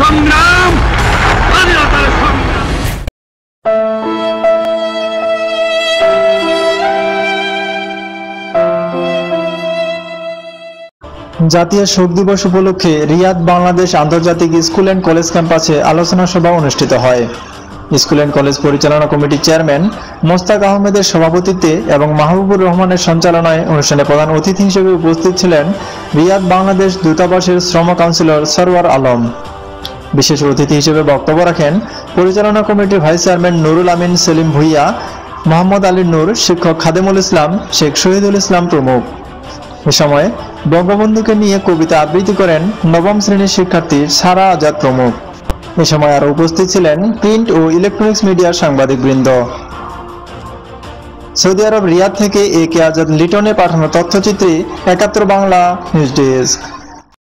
সংগ্রাম, স্বাধীনতার সংগ্রাম। জাতীয় শোক দিবস উপলক্ষে রিয়াদ বাংলাদেশ আন্তর্জাতিক স্কুল অ্যান্ড কলেজ ক্যাম্পাসে আলোচনা সভা অনুষ্ঠিত হয়। স্কুল অ্যান্ড কলেজ পরিচালনা কমিটির চেয়ারম্যান মোস্তাক আহমেদের সভাপতিত্বে এবং মাহবুবুর রহমানের সঞ্চালনায় অনুষ্ঠানে প্রধান অতিথি হিসেবে উপস্থিত ছিলেন রিয়াদ বাংলাদেশ দূতাবাসের শ্রম কাউন্সিলর সরওয়ার আলম। বিশেষ অতিথি হিসেবে বক্তব্য রাখেন পরিচালনা কমিটির ভাইস চেয়ারম্যান নুরুল আমিন সেলিম ভুইয়া, মোহাম্মদ আলী নূর, শিক্ষক খাদেমুল ইসলাম, শেখ শহীদুল ইসলাম প্রমুখ। এ সময় বঙ্গবন্ধুকে নিয়ে কবিতা আবৃত্তি করেন নবম শ্রেণির শিক্ষার্থী সারা আজাদ প্রমুখ। এ সময় আরও উপস্থিত ছিলেন প্রিন্ট ও ইলেকট্রনিক্স মিডিয়ার সাংবাদিকবৃন্দ। সৌদি আরব, রিয়াদ থেকে এ কে আজাদ লিটনে পাঠানো তথ্যচিত্রে একাত্তর বাংলা নিউজ ডেস্ক।